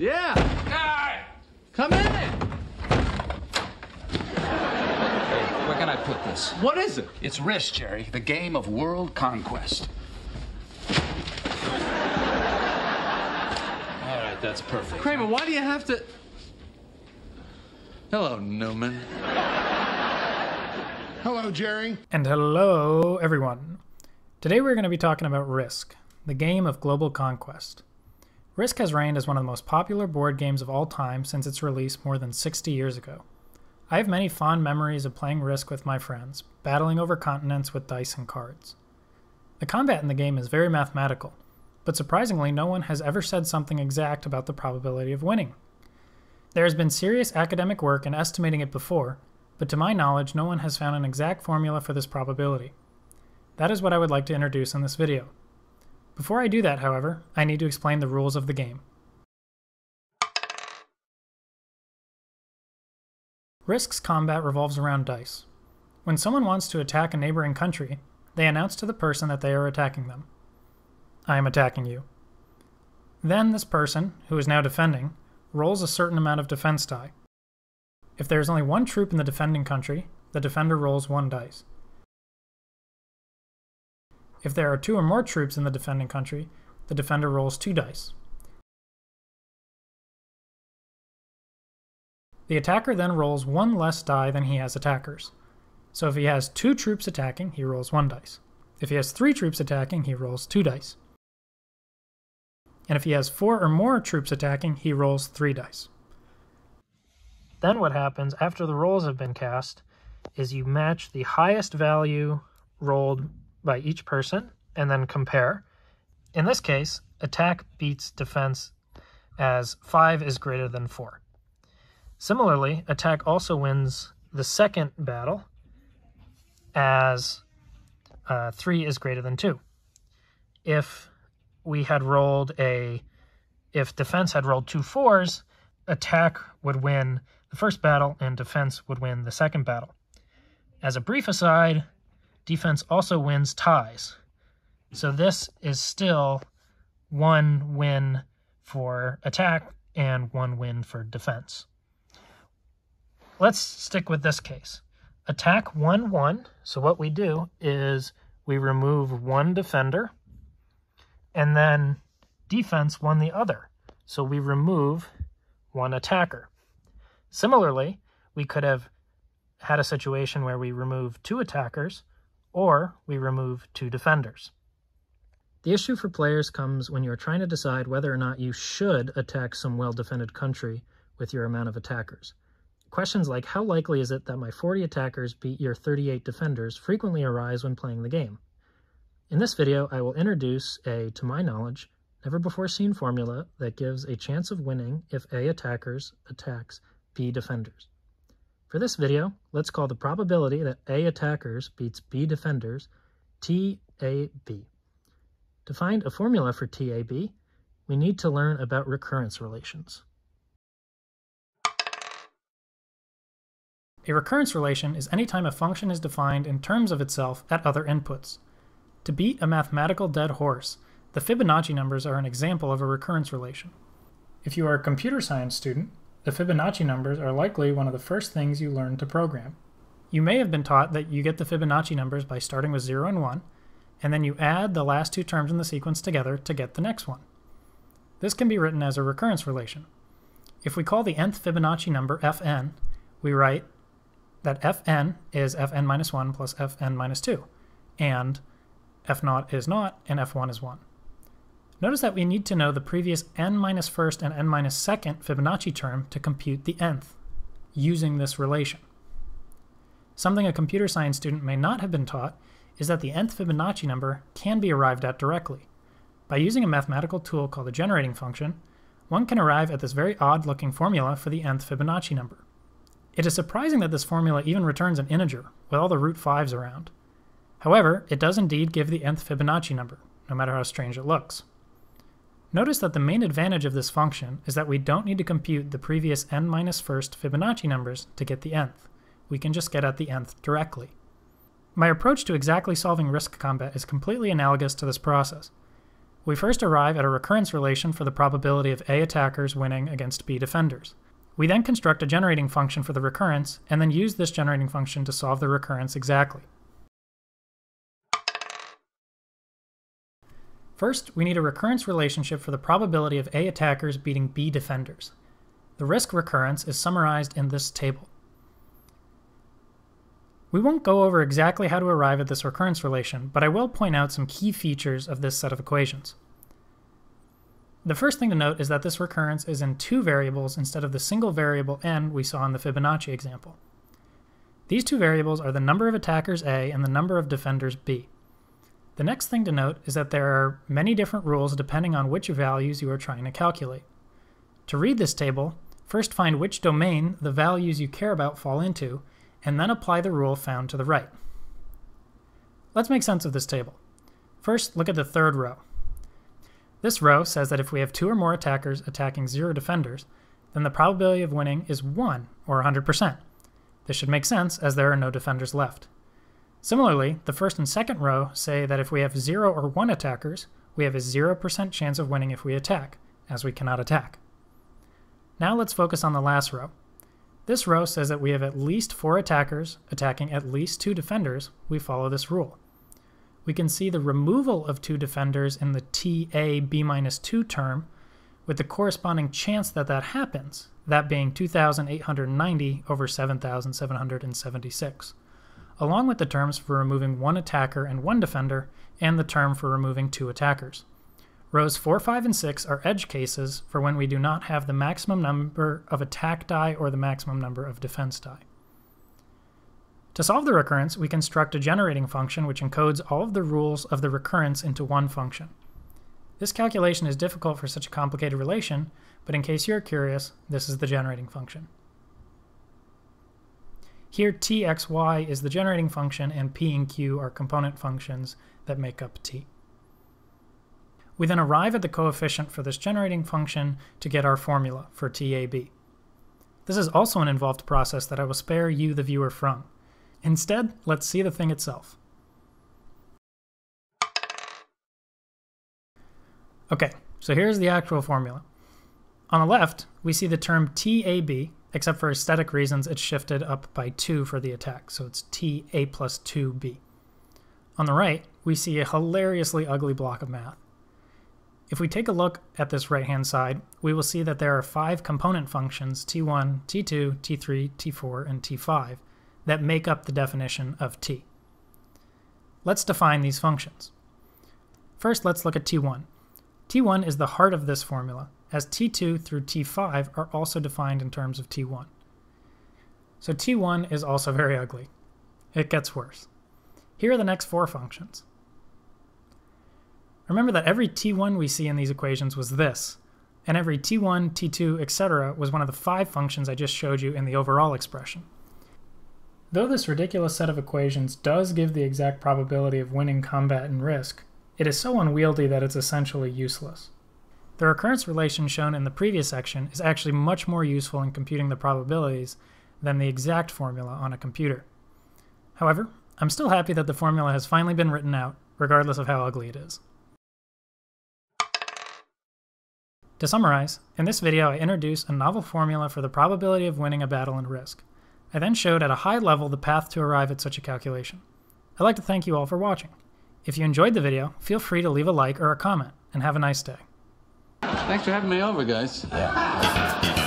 Yeah. Ah! Come in. Where can I put this? What is it? It's Risk, Jerry. The game of world conquest. All right, that's perfect. Kramer, why do you have to. Hello, Newman. Hello, Jerry. And hello, everyone. Today we're going to be talking about Risk, the game of global conquest. Risk has reigned as one of the most popular board games of all time since its release more than 60 years ago. I have many fond memories of playing Risk with my friends, battling over continents with dice and cards. The combat in the game is very mathematical, but surprisingly, no one has ever said something exact about the probability of winning. There has been serious academic work in estimating it before, but to my knowledge, no one has found an exact formula for this probability. That is what I would like to introduce in this video. Before I do that, however, I need to explain the rules of the game. Risk's combat revolves around dice. When someone wants to attack a neighboring country, they announce to the person that they are attacking them. I am attacking you. Then this person, who is now defending, rolls a certain amount of defense die. If there is only one troop in the defending country, the defender rolls one dice. If there are two or more troops in the defending country, the defender rolls two dice. The attacker then rolls one less die than he has attackers. So if he has two troops attacking, he rolls one dice. If he has three troops attacking, he rolls two dice. And if he has four or more troops attacking, he rolls three dice. Then what happens after the rolls have been cast is you match the highest value rolled by each person and then compare. In this case, attack beats defense as 5 is greater than 4. Similarly, attack also wins the second battle as uh, 3 is greater than 2. If we had rolled a, if defense had rolled two fours, attack would win the first battle and defense would win the second battle. As a brief aside, defense also wins ties. So this is still one win for attack and one win for defense. Let's stick with this case. Attack 1 1. So what we do is we remove one defender, and then defense won the other. So we remove one attacker. Similarly, we could have had a situation where we remove two attackers or we remove two defenders. The issue for players comes when you are trying to decide whether or not you should attack some well-defended country with your amount of attackers. Questions like how likely is it that my 40 attackers beat your 38 defenders frequently arise when playing the game. In this video, I will introduce a, to my knowledge, never-before-seen formula that gives a chance of winning if A attackers attacks B defenders. For this video, let's call the probability that A attackers beats B defenders TAB. To find a formula for TAB, we need to learn about recurrence relations. A recurrence relation is any time a function is defined in terms of itself at other inputs. To beat a mathematical dead horse, the Fibonacci numbers are an example of a recurrence relation. If you are a computer science student, the Fibonacci numbers are likely one of the first things you learn to program. You may have been taught that you get the Fibonacci numbers by starting with 0 and 1, and then you add the last two terms in the sequence together to get the next one. This can be written as a recurrence relation. If we call the nth Fibonacci number fn, we write that fn is fn minus 1 plus fn minus 2, and f naught is naught and f1 is 1. Notice that we need to know the previous n minus first and n minus second Fibonacci term to compute the nth, using this relation. Something a computer science student may not have been taught is that the nth Fibonacci number can be arrived at directly. By using a mathematical tool called a generating function, one can arrive at this very odd-looking formula for the nth Fibonacci number. It is surprising that this formula even returns an integer, with all the root 5s around. However, it does indeed give the nth Fibonacci number, no matter how strange it looks. Notice that the main advantage of this function is that we don't need to compute the previous n minus first Fibonacci numbers to get the nth. We can just get at the nth directly. My approach to exactly solving risk combat is completely analogous to this process. we first arrive at a recurrence relation for the probability of A attackers winning against B defenders. We then construct a generating function for the recurrence, and then use this generating function to solve the recurrence exactly. First, we need a recurrence relationship for the probability of A attackers beating B defenders. The risk recurrence is summarized in this table. We won't go over exactly how to arrive at this recurrence relation, but I will point out some key features of this set of equations. The first thing to note is that this recurrence is in two variables instead of the single variable n we saw in the Fibonacci example. These two variables are the number of attackers A and the number of defenders B. The next thing to note is that there are many different rules depending on which values you are trying to calculate. To read this table, first find which domain the values you care about fall into, and then apply the rule found to the right. Let's make sense of this table. First, look at the third row. This row says that if we have two or more attackers attacking zero defenders, then the probability of winning is 1, or 100%. This should make sense as there are no defenders left. Similarly, the first and second row say that if we have 0 or 1 attackers, we have a 0% chance of winning if we attack, as we cannot attack. Now let's focus on the last row. This row says that we have at least 4 attackers attacking at least 2 defenders, we follow this rule we can see the removal of two defenders in the TA B minus 2 term with the corresponding chance that that happens, that being 2,890 over 7,776, along with the terms for removing one attacker and one defender, and the term for removing two attackers. Rows 4, 5, and 6 are edge cases for when we do not have the maximum number of attack die or the maximum number of defense die. To solve the recurrence, we construct a generating function which encodes all of the rules of the recurrence into one function. This calculation is difficult for such a complicated relation, but in case you're curious, this is the generating function. Here txy is the generating function and p and q are component functions that make up t. We then arrive at the coefficient for this generating function to get our formula for TAB. This is also an involved process that I will spare you, the viewer, from. Instead, let's see the thing itself. Okay, so here's the actual formula. On the left, we see the term TAB, except for aesthetic reasons, it's shifted up by 2 for the attack, so it's TA plus 2B. On the right, we see a hilariously ugly block of math. If we take a look at this right-hand side, we will see that there are five component functions, T1, T2, T3, T4, and T5, that make up the definition of T. Let's define these functions. First, let's look at T1. T1 is the heart of this formula, as T2 through T5 are also defined in terms of T1. So T1 is also very ugly. It gets worse. Here are the next four functions. Remember that every T1 we see in these equations was this, and every T1, T2, etc. was one of the five functions I just showed you in the overall expression. Though this ridiculous set of equations does give the exact probability of winning combat and risk, it is so unwieldy that it's essentially useless. The recurrence relation shown in the previous section is actually much more useful in computing the probabilities than the exact formula on a computer. However, I'm still happy that the formula has finally been written out, regardless of how ugly it is. To summarize, in this video I introduce a novel formula for the probability of winning a battle in risk. I then showed at a high level the path to arrive at such a calculation. I'd like to thank you all for watching. If you enjoyed the video, feel free to leave a like or a comment, and have a nice day. Thanks for having me over, guys. Yeah.